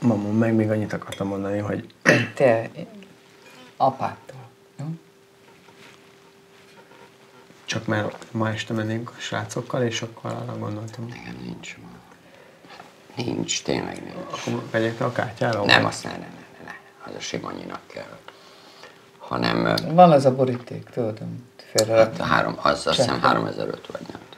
Mamu, meg még annyit akartam mondani, hogy Te apától. Jó? csak mert ma este mennénk a srácokkal, és akkor arra gondoltam, Nekem nincs ma. Nincs, tényleg nincs. akkor vegyek a kártyára? Nem, azt ne, ne, ne, ne, ne. Az a Simonyinak kell. Hanem Van az a boríték, tudod, amit félre hát a három, az azt hiszem 3500 vagy nem